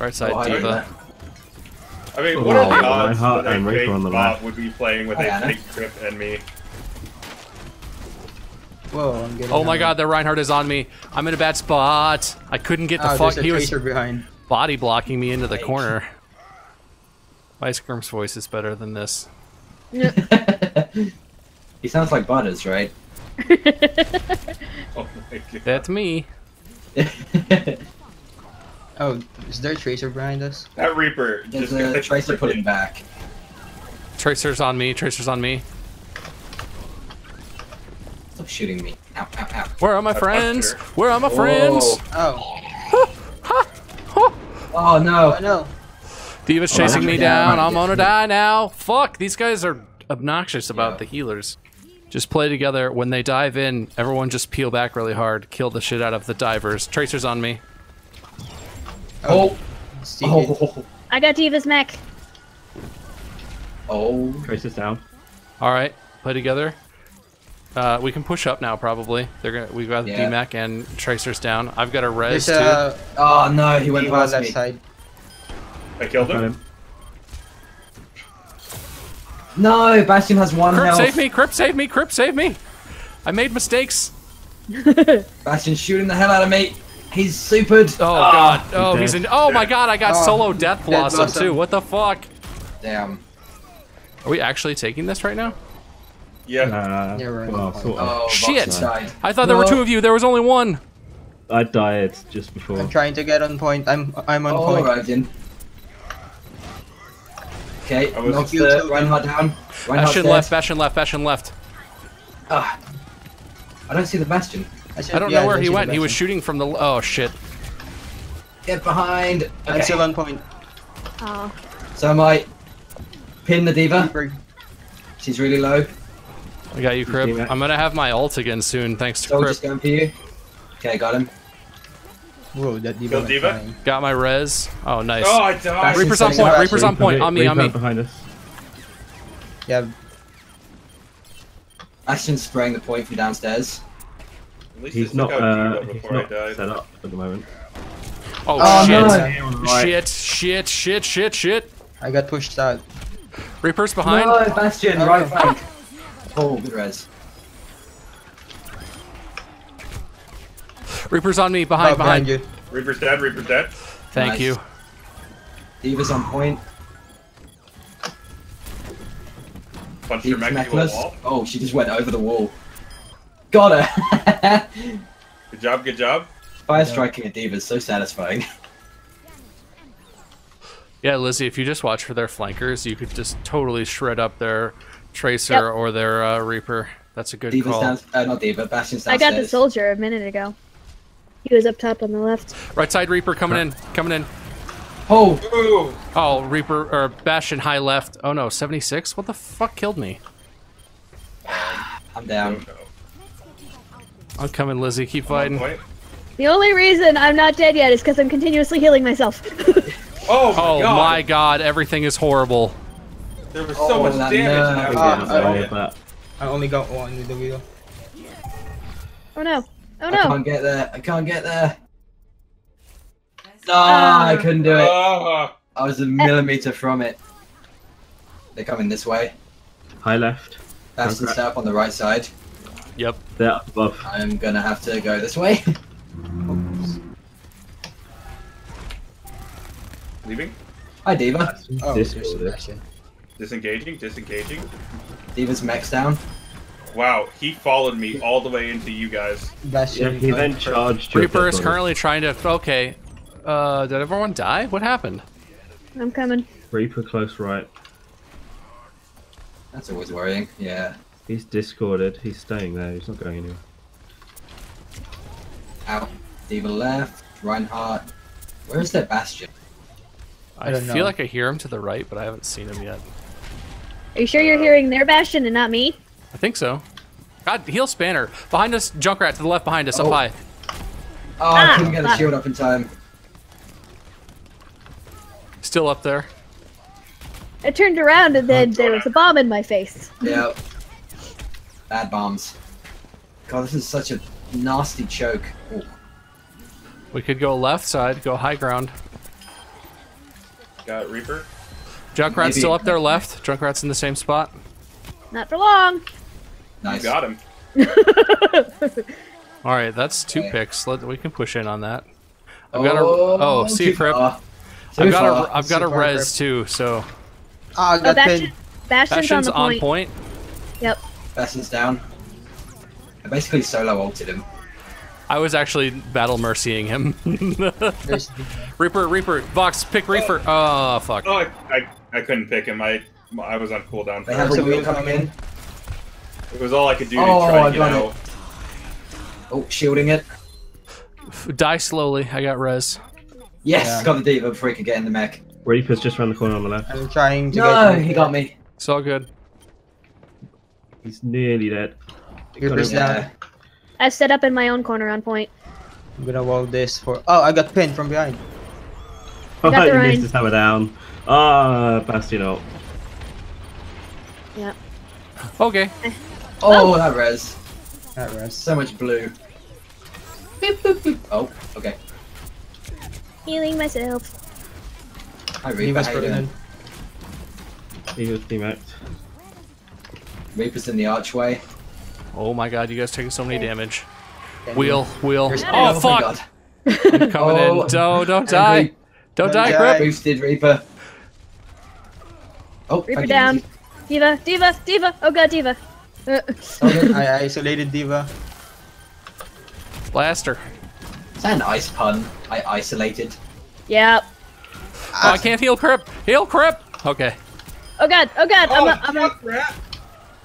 Right side, Oh, I D.Va. I mean, Oh, what are the wow. odds Reinhardt that a and Reaper on the bot would be playing with Oh, a yeah. fake Trip and me? Whoa, I'm getting. Oh my hammered. god, the Reinhardt is on me. I'm in a bad spot. I couldn't get the Oh, fuck. He was behind. body blocking me into the corner. Ice Cream's voice is better than this. he sounds like Butters, right? Oh my god. That's me. Oh, is there a tracer behind us? That Reaper There's just a tracer freaking- pulling back. Tracer's on me. Tracer's on me. Stop shooting me. Ow, ow, ow. Where are my I friends? punched Where are my friends? Oh, Oh, oh no. oh no. D.Va's Oh, chasing me down. down. I'm gonna die now. Fuck, these guys are obnoxious about Yeah. the healers. Just play together. When they dive in, everyone just peel back really hard. Kill the shit out of the divers. Tracer's on me. Oh, Steve, oh, I got D.Va's mech. oh. Tracer's down. All right, play together. Uh, we can push up now. Probably they're gonna. We've got Yeah. DMAC and Tracer's down. I've got a res There's too. a Oh no, he went D.Va past left me. side. I killed him. him. No, Bastion has one Crip, health. save me! Crip, save me! Crip, save me! I made mistakes. Bastion's shooting the hell out of me. He's supered. Oh Ah, god. Oh, dead. he's in. Oh my god! I got Oh, solo death Death blossom Blossom. too. What the fuck? Damn. Are we actually taking this right now? Yeah. Uh, Yeah, we're in well, sort of. Oh, Shit. Died. I thought there were two of you. There was only one. I died just before. I'm trying to get on point. I'm I'm on Oh, point. right in. Okay, I was- knocks You the too. Reinhardt down. Reinhardt's Bastion dead. left. Bastion left. Bastion left. Ah. I don't see the Bastion. Should- I don't yeah, know where he went. He was shooting from the. Oh shit. Get behind. I'm still on point. Oh. So I might pin the D.Va. She's really low. I got you, Crib. I'm gonna have my ult again soon, thanks to Soldier's Crib. going for you. Okay, got him. Whoa, that D.Va. Kill D.Va? flying. Got my res. Oh, nice. Oh, I died. Reaper's on point. Reaper's on point. On me. On me. Behind us. Yeah, Bastion's spraying the point from downstairs. At least He's not. Uh, he's not set up at the moment. Oh, Oh, shit. no. Shit. Shit. Shit. Shit. Shit. I got pushed out. Reaper's behind. No, Bastion, Oh. right flank. Oh, good res. Reaper's on me. Behind. Oh, behind. you. Reaper's dead. Reaper's dead. Thank Nice. you. D.Va's on point. Punch your D.Va's mech into a necklace. wall. Oh, she just went over the wall. Got her. Good job. Good job. Fire striking a D.Va is so satisfying. Yeah, Lizzie, if you just watch for their flankers, you could just totally shred up their Tracer Yep. or their uh, Reaper. That's a good D.Va's call. down. Uh, not D.Va. Bastion's I got the soldier a minute ago. He was up top on the left. Right side Reaper coming in. Coming in. Oh, Ooh. Oh, Reaper or Bastion high left. Oh no, 76? What the fuck killed me? I'm down. I'm coming, Lizzie. Keep fighting. point. The only reason I'm not dead yet is because I'm continuously healing myself. Oh my Oh god. my god, everything is horrible. There was so Oh, much that damage. in nerve. that Ah, oh. but I only got one with the wheel. oh no. Oh no! I can't get there. I can't get there. No, I couldn't do it. Ah. I was a millimeter from it. They're coming this way. high left. Bastion Okay. set up on the right side. Yep. They're up above. I'm gonna have to go this way. Leaving. Hi, D.Va. Oh, This there's Disengaging. Disengaging. D.Va's mech's down. Wow. He followed me all the way into you guys. Yeah, Bastion. he then charged. your Reaper is currently trying to. Okay. Uh, did everyone die? What happened? I'm coming. Reaper close right. That's always worrying. Yeah. He's discorded. He's staying there. He's not going anywhere. Out. D.Va left. Reinhardt. Where is their Bastion? I, I don't feel know. like I hear him to the right, but I haven't seen him yet. Are you sure you're hearing their bastion and not me? I think so. God, heal Spanner. Behind us, Junkrat to the left behind us, up Oh. high. Oh, I Ah, couldn't get the fuck. shield up in time. Still up there. I turned around and then there was a bomb in my face. Yep. Bad bombs. God, this is such a nasty choke. Ooh. We could go left side, go high ground. Got Reaper. Junkrat's Maybe- still up there left. Junkrat's in the same spot. Not for long. Nice. Got him. All right, that's two Okay. picks. Let, we can push in on that. I've got a oh, see too Crip. I've got far. a I've got a Super res too. So Ah, Oh, got Bastion, pinned. Bastion's, Bastion's on the on point. point. Yep. Bastion's down. I basically solo ulted him. I was actually battle mercying him. Reaper, Reaper, Vox, pick Reaper. Oh ah, fuck. Oh, I, I, I couldn't pick him. I I was on cooldown. They have There's a a wheel wheel coming in. It was all I could do to Oh, try I and get got it. Oh, shielding it. Die slowly. I got res. Yes, Yeah. got the D.Va before he could get in the mech. Reaper's just around the corner on the left. I'm trying to No, get. he got me. It's all good. He's nearly dead. Reaper's Yeah. down. I set up in my own corner on point. I'm gonna wall this for. Oh, I got pinned from behind. got the he Rein. missed his hammer down. Ah, Bastion ult. Yep. Okay. Oh, that res. That rest. So much blue. Boop, boop, boop. Oh, okay. Healing myself. Hi, He was How you putting doing? in. He was teammates. Reaper's in the archway. Oh my god, you guys taking so many damage. Can Wheel, wheel. There's- Oh my fuck! I'm coming Oh. in. Don't, don't die. Don't Don't die, die. Crip. Boosted Reaper. Oh, Reaper down. Lizzie. D.Va, D.Va, D.Va. Oh god, D.Va. Uh, Okay. I isolated D.Va. Blaster. Is that an ice pun? I isolated. Yep. Oh, I can't heal Crip. Heal Crip. Okay, Oh god, oh god. I'm Oh, a, I'm a, fuck,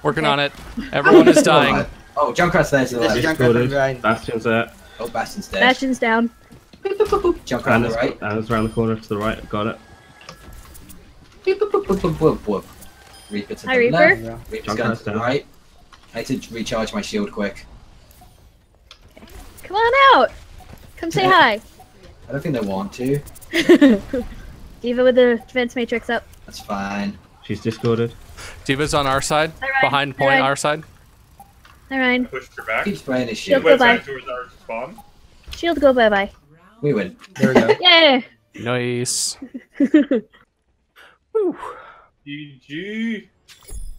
rat. working on it. Everyone is dying. Oh, oh Junkrat's there to the This left. is Junkrat behind. Bastion's there. Oh, Bastion's dead. Bastion's down. Junkrat on the right. and it's around the corner to the right. Got it. Reaper to Hi, the Reaper. left. Yeah. Reaper's Junkrat's going to the down. right. I need to recharge my shield quick. Come on out. Come say hi. I don't think they want to. D.Va with the defense matrix up. That's fine. She's discorded. D.Va's on our side. Alright, Behind point, alright. our side. Alright. Pushed her back. Keeps playing his Shield shield. go Went by. towards our spawn. Shield go bye bye. We win. There we go. Yeah. Nice. Woo. GG.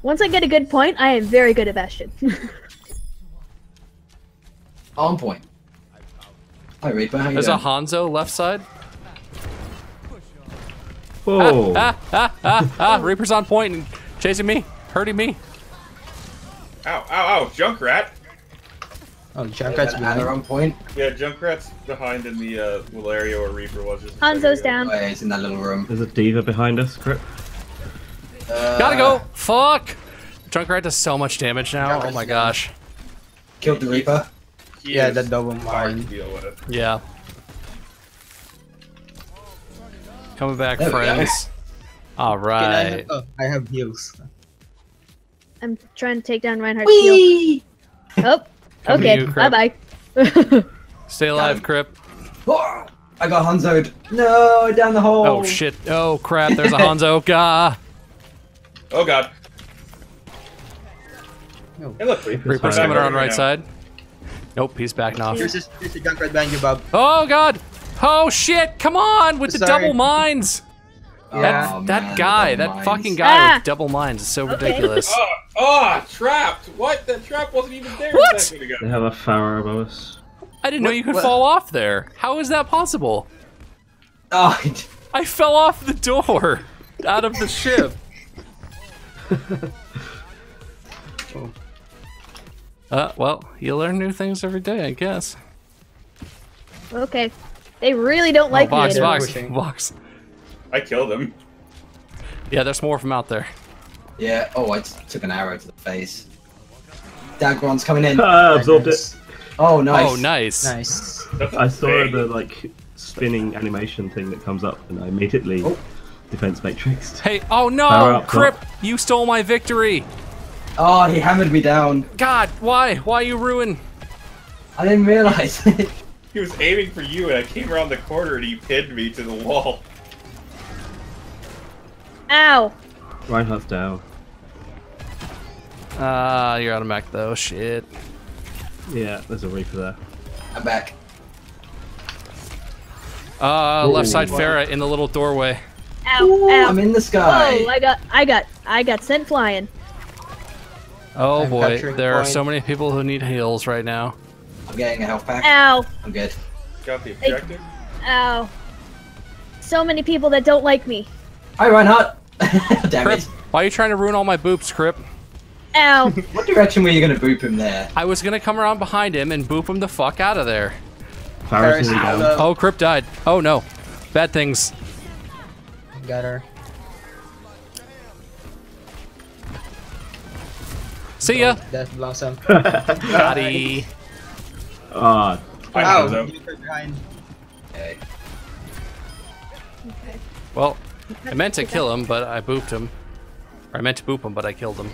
Once I get a good point, I am very good at Bastion. On point. Hi, Reaper. How you There's a doing? Hanzo left side. Whoa! Ah, ah, ah, ah. Reaper's on point and chasing me, hurting me. Ow, ow, ow. Junkrat. Oh, Got Junkrat's an adder behind. on point. Yeah, Junkrat's behind in the uh, little area where Reaper was. Just a Hanzo's down. Oh, yeah, he's in that little room. There's a D.Va behind us. Crit. Uh, Gotta go. Fuck. Junkrat does so much damage now. Oh my down. gosh. Killed the Reaper. He Yeah, that double hard mine. Yeah. Coming back, There we go. friends. All Can I have, right. oh, I have heals. I'm trying to take down Reinhardt's shield. Oh. Come Okay. you, bye bye. Stay alive, Crip. Oh, I got Hanzo'd. No, down the hole. Oh shit. Oh crap. There's a Hanzo. Gah. Oh god. No. Hey, look. Reaper's Reaper's fine. coming around right right now. side. Nope, he's backing off. Here's a, here's a Junkrat behind you, Bob. Oh god. Oh shit. Come on with the Sorry. double mines. Oh, That man, that the guy, that mines. fucking guy Ah. with double mines is so Okay. ridiculous. Oh, oh, trapped. What? That trap wasn't even there What? ago. They have a Pharah above us. I didn't know you could what- fall off there. How is that possible? Oh, I fell off the door out of the ship. Uh, well, you learn new things every day, I guess. Okay. They really don't like oh, box, me. box, pushing. box. I killed him. Yeah, there's more from out there. yeah. Oh, I took an arrow to the face. Dagron's coming in. Ah, absorbed it. Oh, nice. Oh, nice. Nice. I saw big. the like spinning animation thing that comes up, and I immediately Oh. defense matrix. Hey, oh no! Crip, Bob. you stole my victory! Oh, he hammered me down. God, why? Why you ruin? I didn't realize. He was aiming for you, and I came around the corner, and he pinned me to the wall. Ow. Reinhardt's down. Ah, you're out of mech though. Shit. Yeah, there's a Reaper there. I'm back. Uh, left side Ooh. Pharah in the little doorway. Ow, ow. I'm in the sky. Oh, I got, I got, I got sent flying. Oh I'm boy, capturing there are so many people who need heals right now. I'm getting a health pack. Ow, I'm good. Got the objective. ow. So many people that don't like me. Hi, Reinhardt. Damn Crip, it. why are you trying to ruin all my boops, Crip? Ow. What direction were you going to boop him there? I was gonna come around behind him and boop him the fuck out of there. Paris Paris, nearly down. hello. Oh, Crip died. Oh no. Bad things. Got her. See ya. Death Blossom. Gotti. I Ow! know, though. Okay. Well, I meant to kill him, but I booped him. Or I meant to boop him, but I killed him.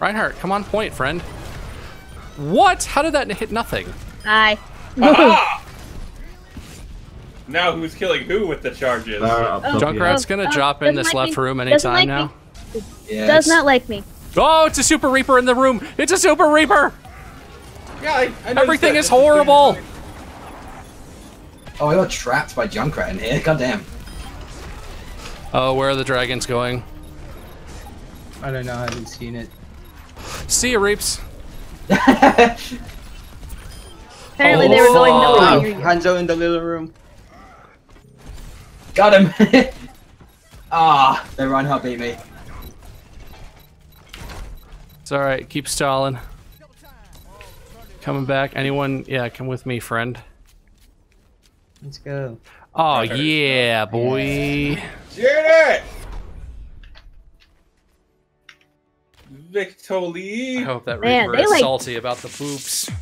Reinhardt, come on point, friend. What? How did that hit nothing? Hi. Aha! Now who's killing who with the charges? Barrett up Junkrat's Oh, gonna oh, drop in this like left me. room anytime like now. Yes. Does not like me. Oh, it's a Super Reaper in the room. It's a Super Reaper. Yeah, I, I Everything is horrible. Oh, I got trapped by Junkrat in here. God damn. Oh, where are the dragons going? I don't know. I haven't seen it. See ya, Reaps. Apparently Oh, they were going nowhere Wow. Hanzo in the little room. Got him. ah, the Reinhardt beat me. It's all right. Keep stalling. Coming back. Anyone? Yeah, come with me, friend. Let's go. Oh Right. yeah, boy. Janet! Victory! I hope that Reaper they is like- salty about the boops.